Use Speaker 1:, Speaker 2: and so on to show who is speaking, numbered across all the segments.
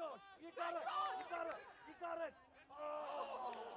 Speaker 1: George. You got it. You got it. You got it. Oh.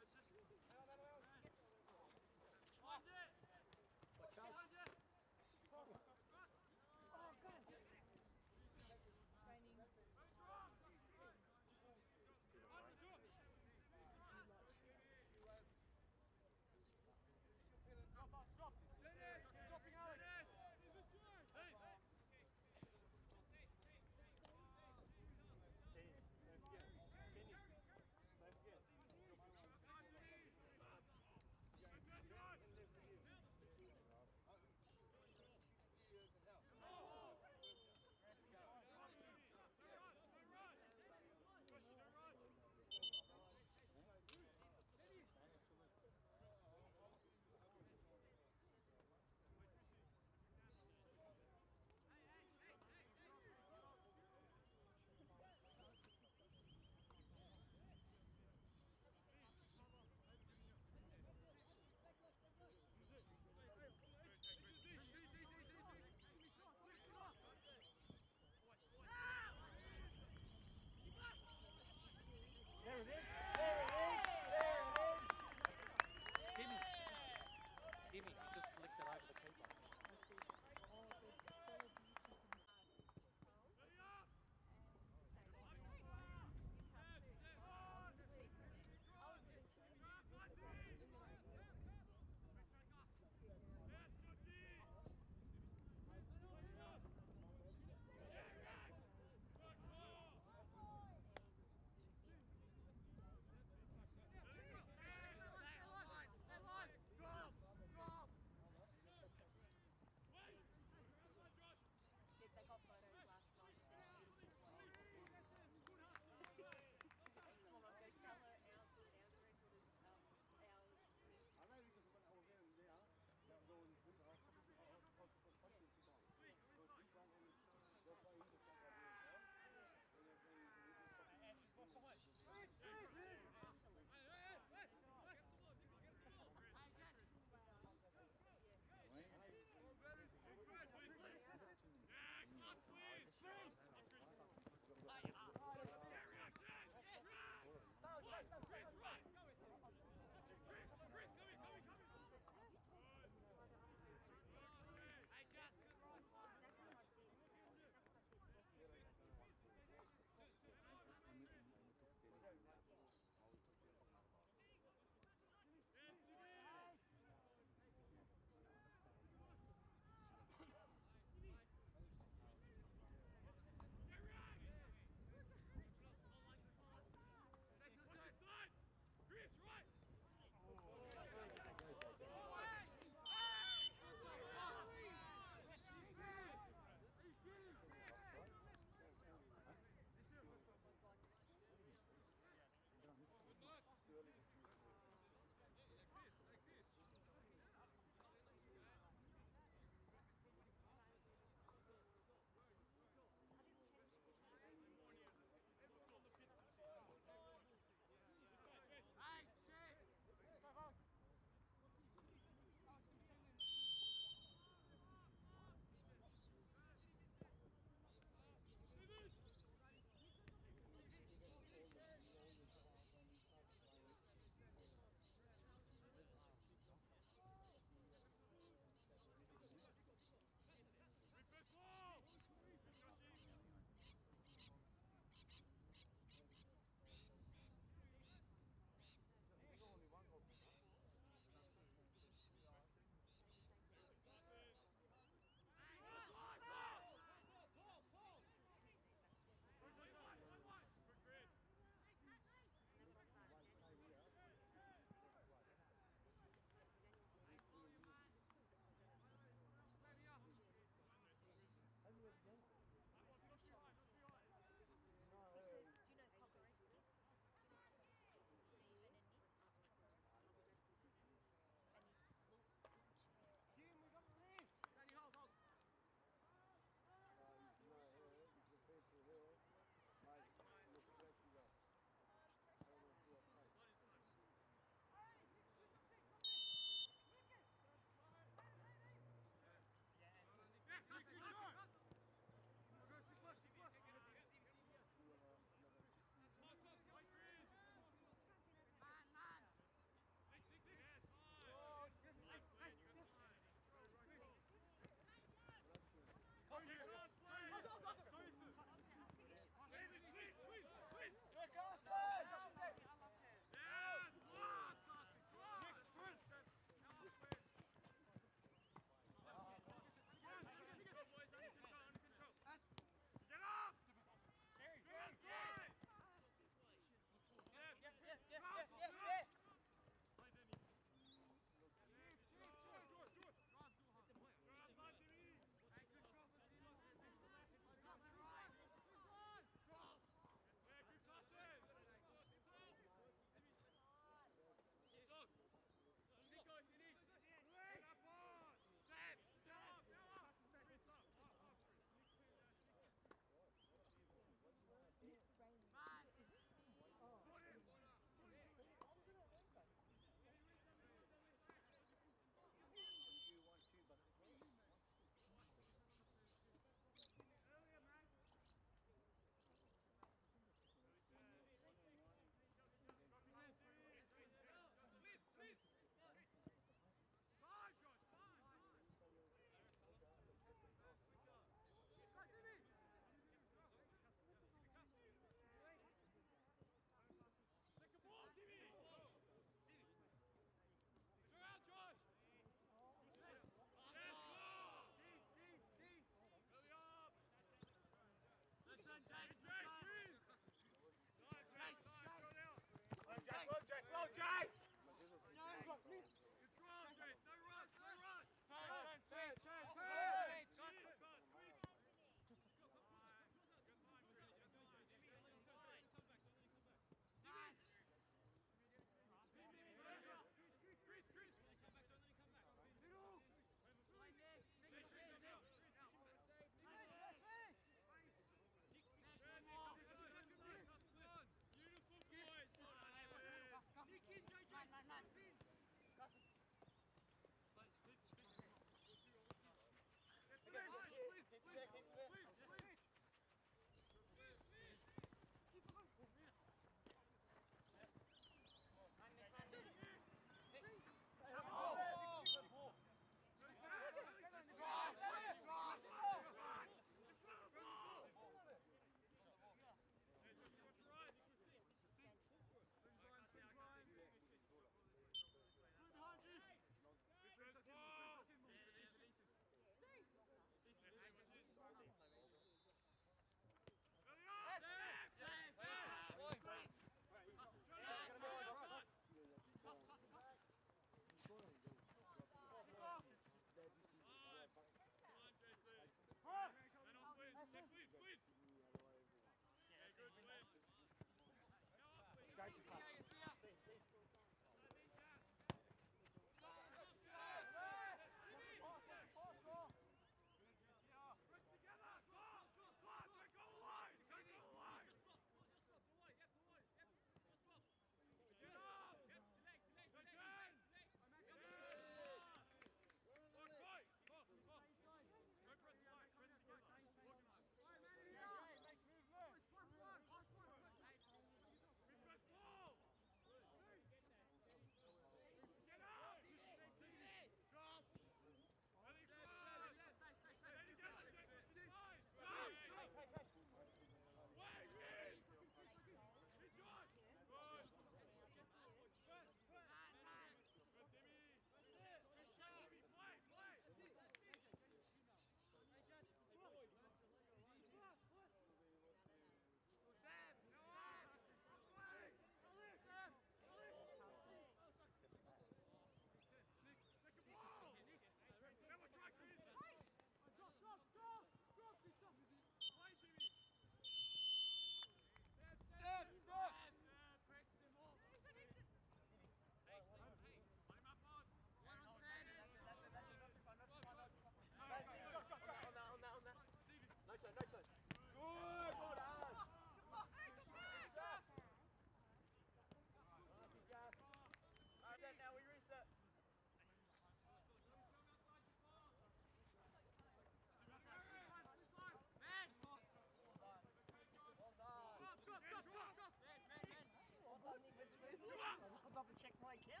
Speaker 2: like
Speaker 1: him.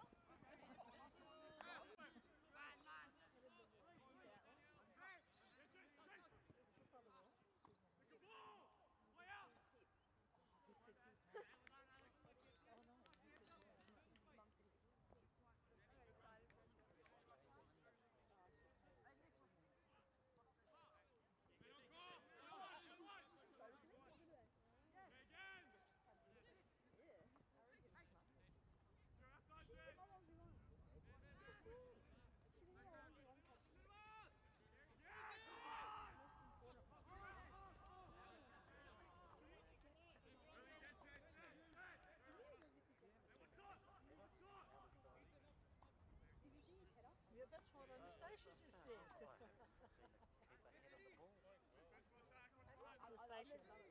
Speaker 1: Sure.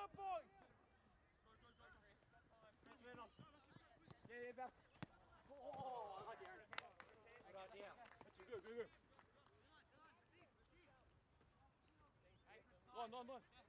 Speaker 1: up, boys! Go, go, go,
Speaker 3: Chris. Chris, man.
Speaker 4: Yeah, yeah, back. Oh, I like Aaron. I got down.
Speaker 1: That's good, good, good. Line, line, line.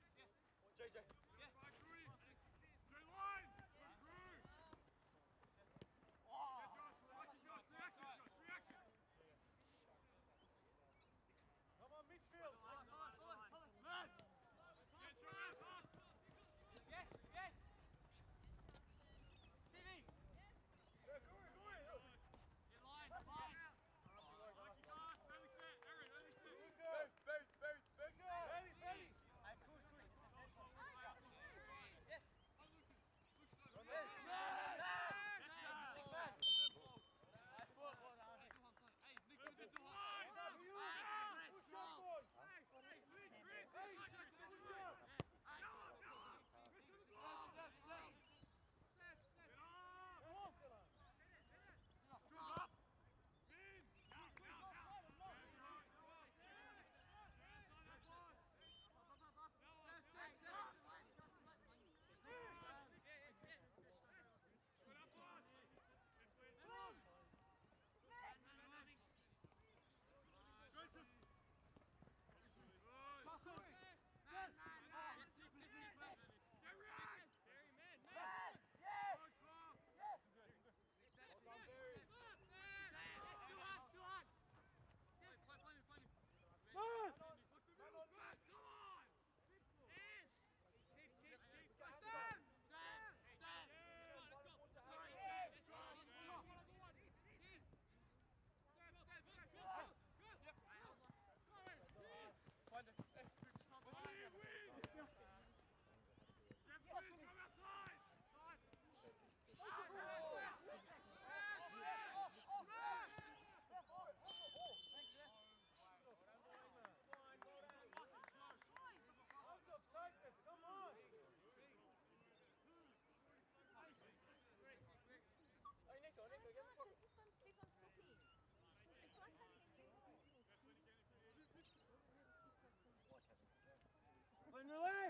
Speaker 1: in
Speaker 4: the lane.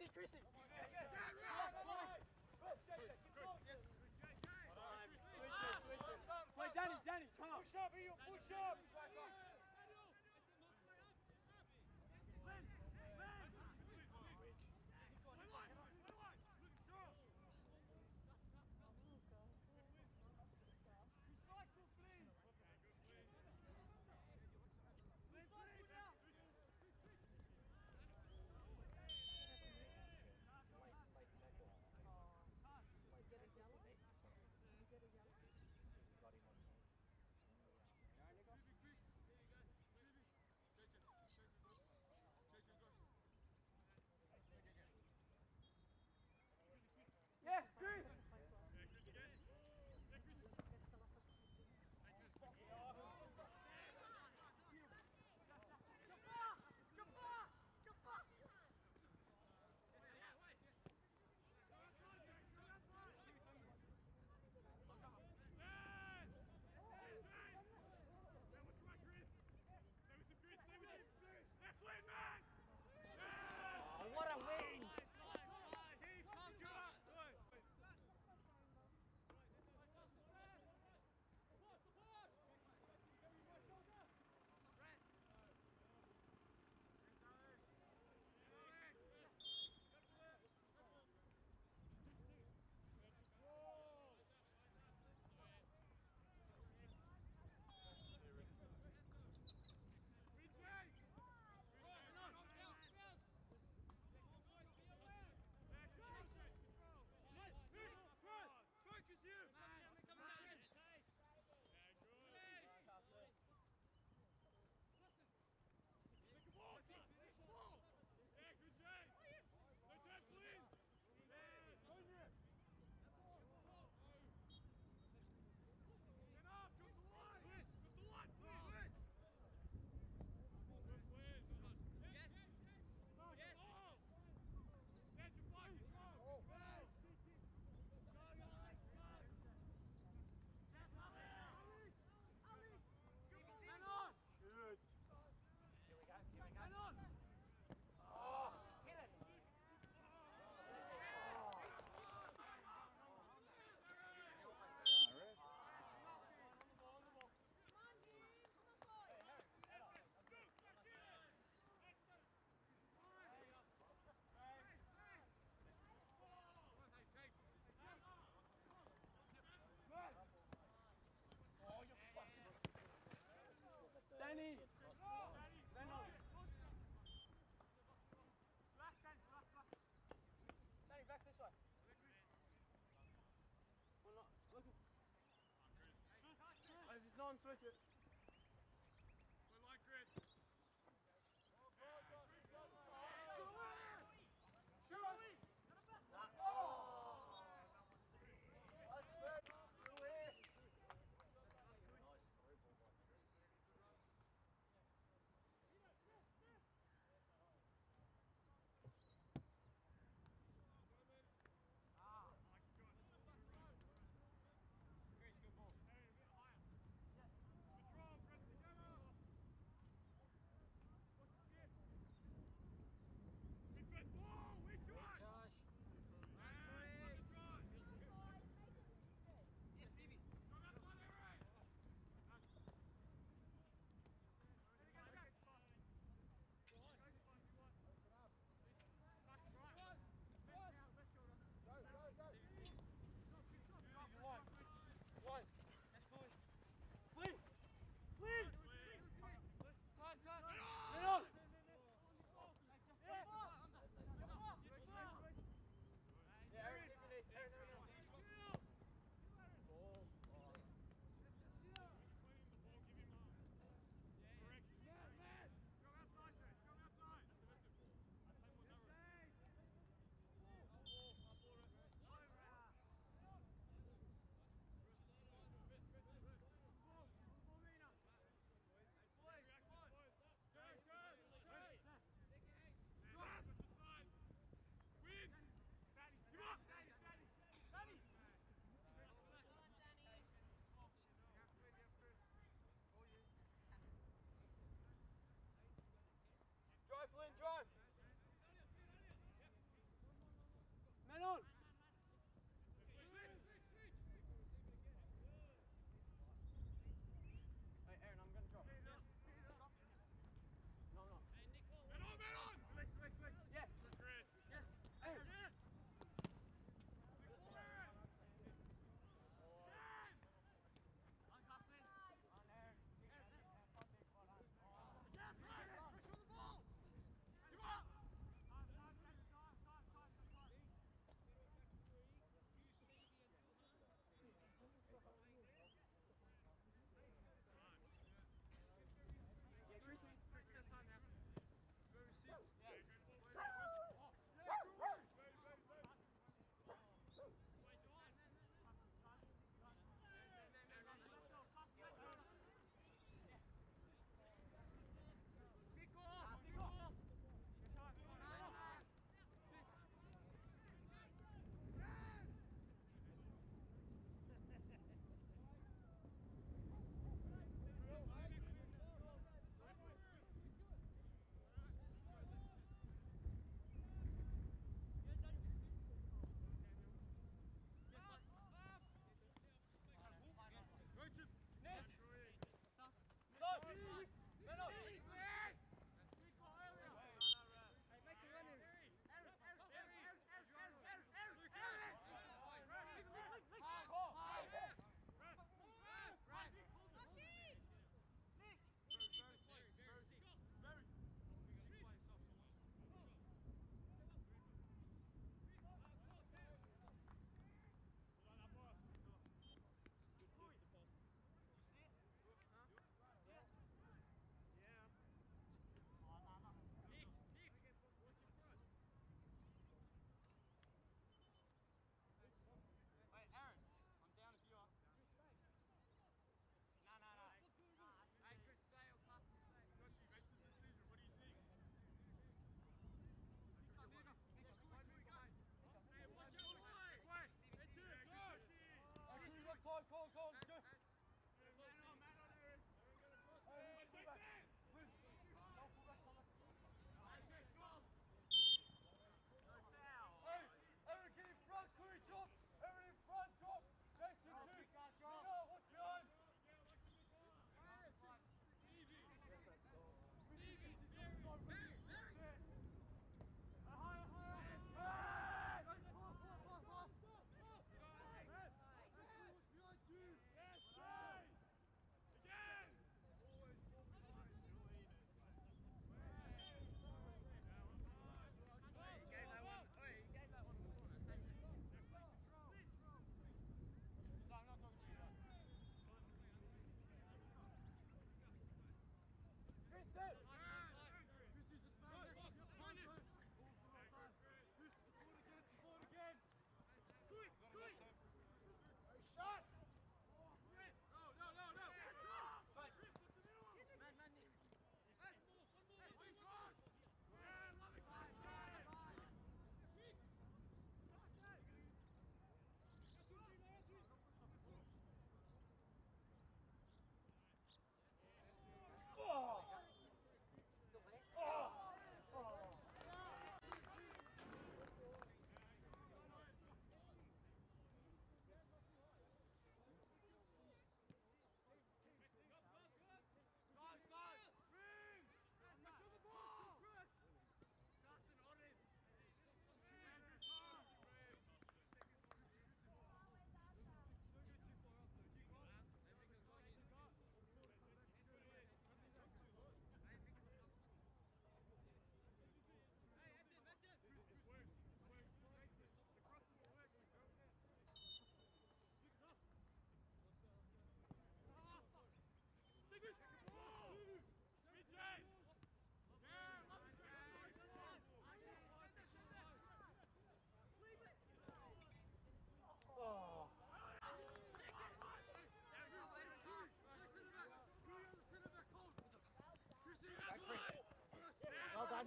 Speaker 1: Jesse. Play Danny, Danny, come on.
Speaker 5: Push up, Ian, push up.
Speaker 1: On switch it.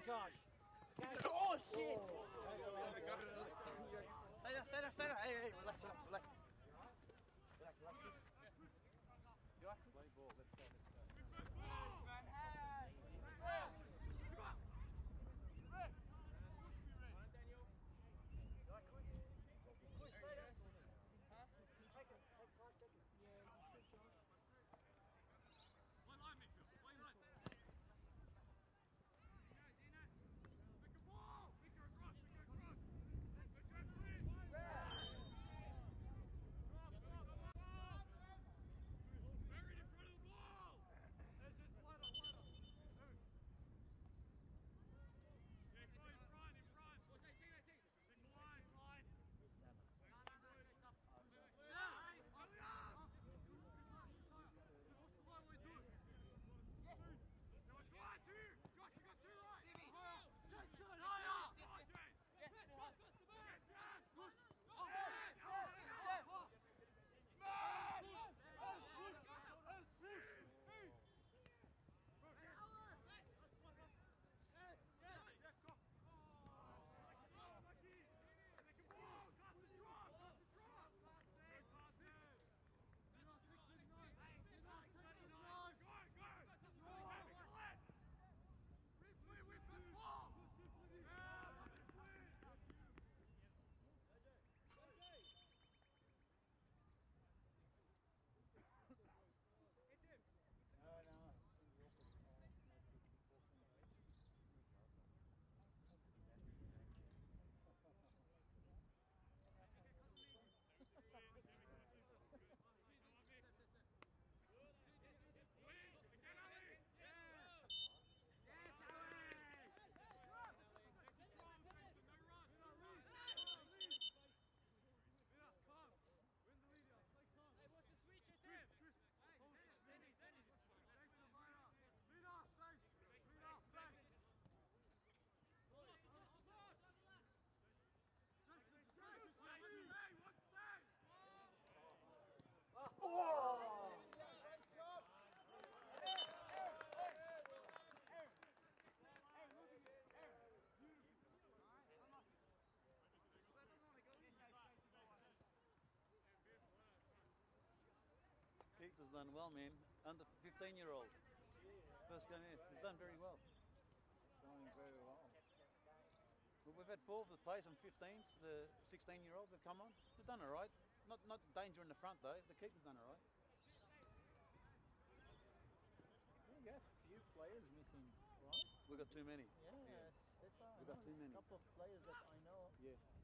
Speaker 1: Josh. Catch. Oh, shit.
Speaker 5: Stay there, stay there, stay there. Hey, hey, relax, relax, relax. Relax,
Speaker 6: done well, man. Under 15 year old. First game here. He's done very well.
Speaker 5: Going very well.
Speaker 6: Well, we've had four of the players on 15s, the 16 year olds have come on. They've done all right. Not not danger in the front though. The keeper's done all right.
Speaker 5: We have a few players missing, right?
Speaker 6: We've got too many.
Speaker 5: Yes, that's right.
Speaker 6: We've got too many.
Speaker 5: A couple of players that I know.
Speaker 6: Yeah.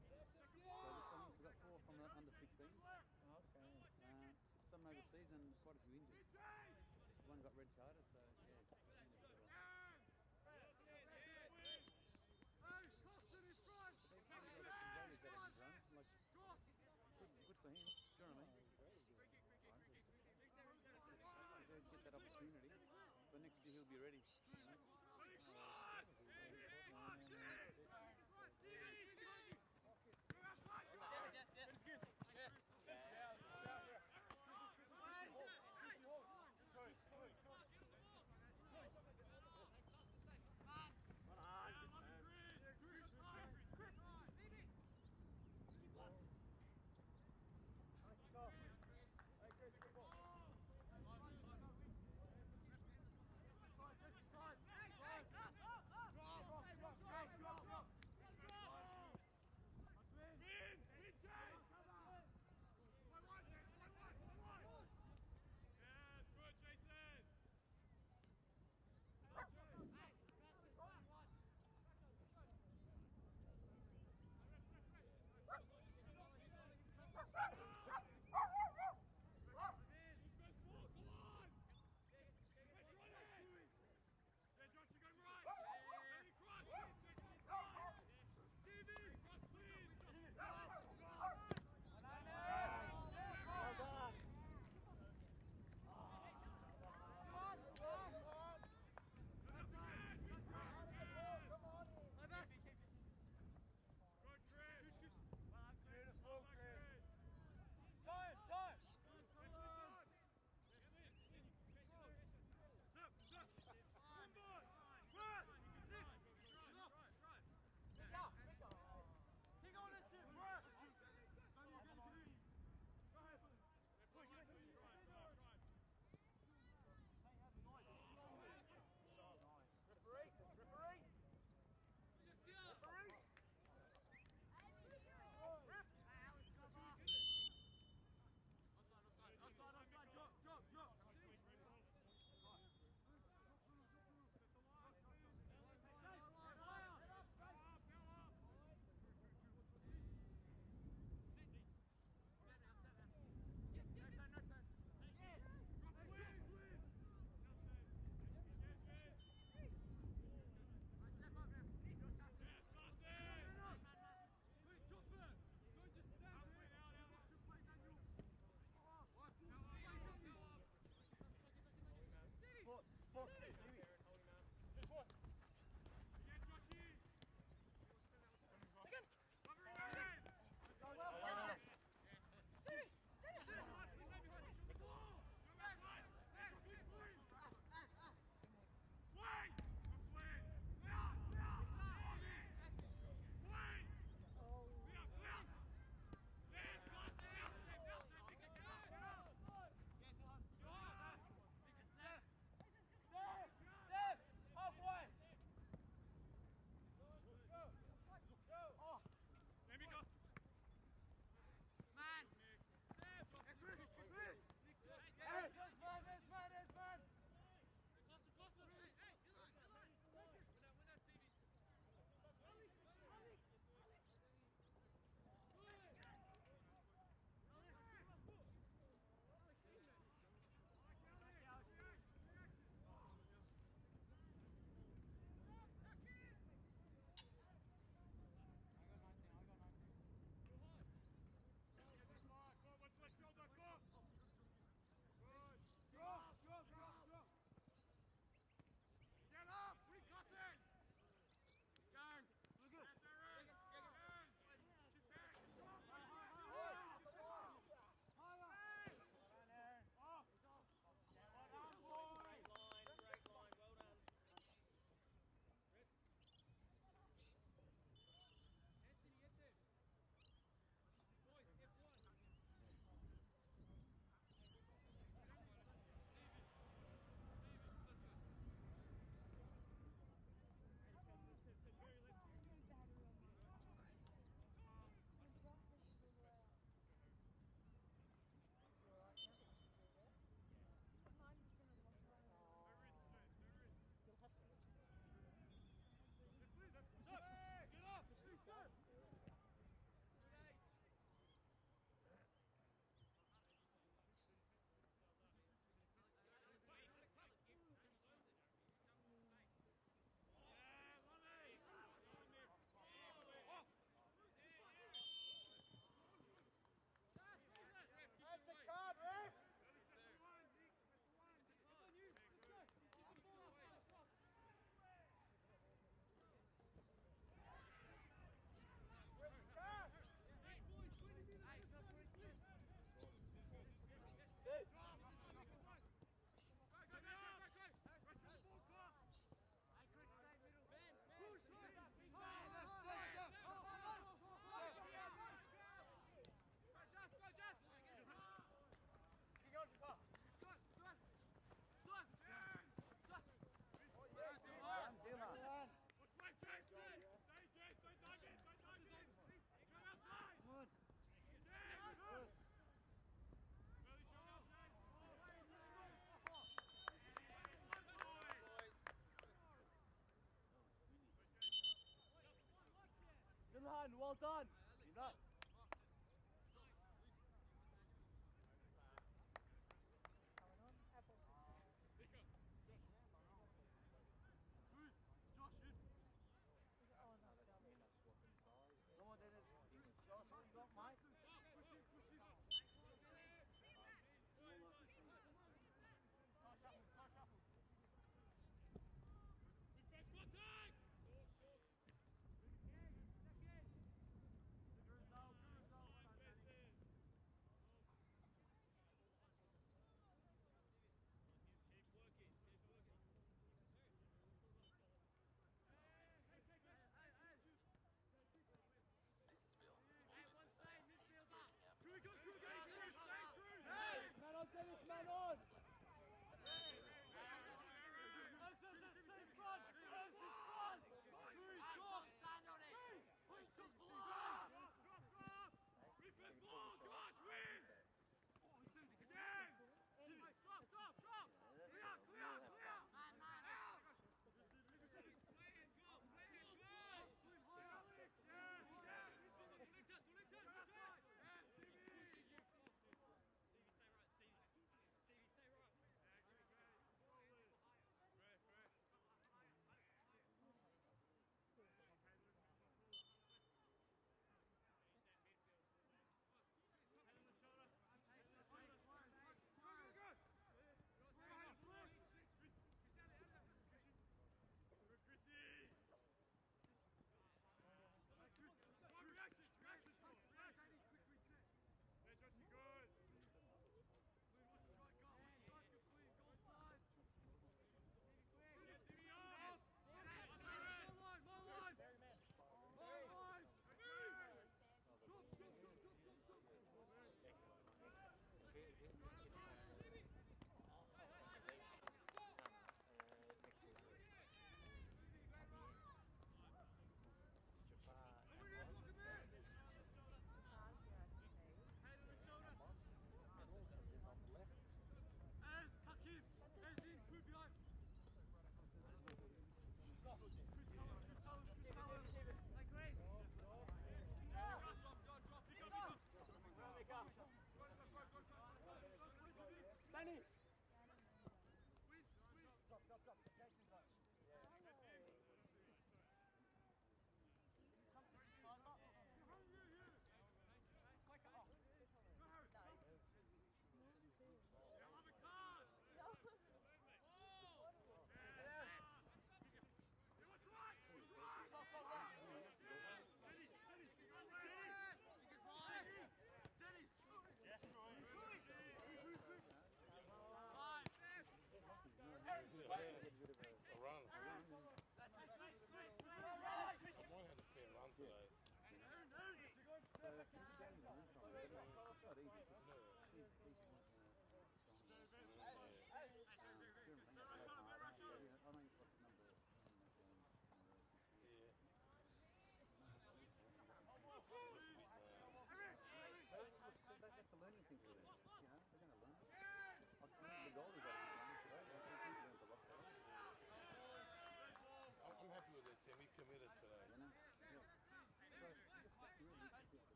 Speaker 6: Well done. You know.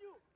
Speaker 6: you.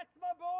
Speaker 6: That's
Speaker 1: my boy!